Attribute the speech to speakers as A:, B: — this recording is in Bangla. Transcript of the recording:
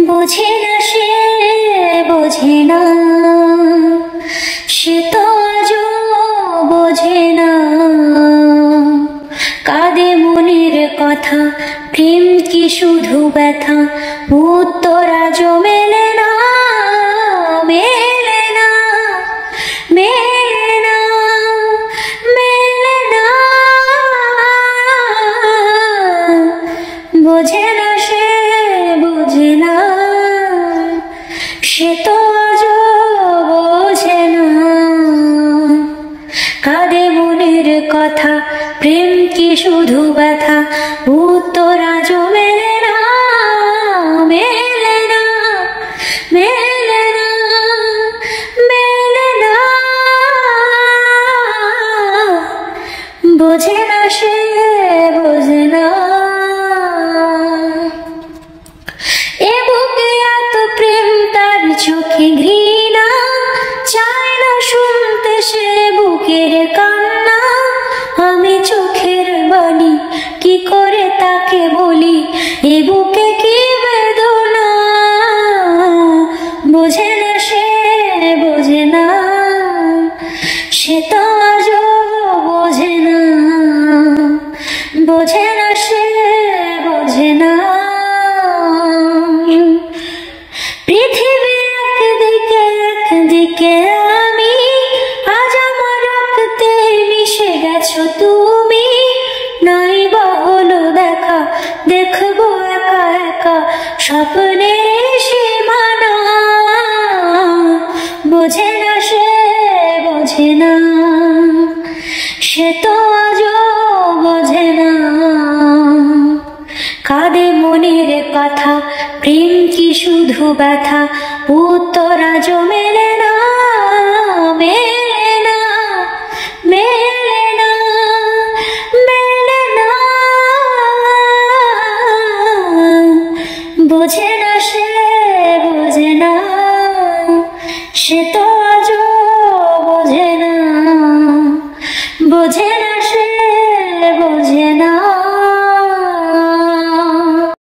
A: বোঝে না সে, বোঝে না। সে তো আজও বোঝে না। কাদে মনের কথা, প্রেম কি শুধু ব্যথা? উত্তর আজও মেলে না মেলে না মেলে না মেলে না। বোঝে না সে সে তো আজ বোঝে না। কাঁদে মনের কথা প্রেম কি শুধু ব্যথা? ঘৃণা চায় না শুনতে সে বুকের কান্না একদিকে আমি আজ আমার রক্তে মিশে গেছো তুমি। নাই হলো দেখা, দেখব একা একা, স্বপ্নে সীমানা বোঝে না সে, বোঝে না, সে তো আজও বোঝে না। কাঁদে মনের কথা, প্রেম কি শুধু ব্যথা, উত্তর আজও সে বুঝে না সে তো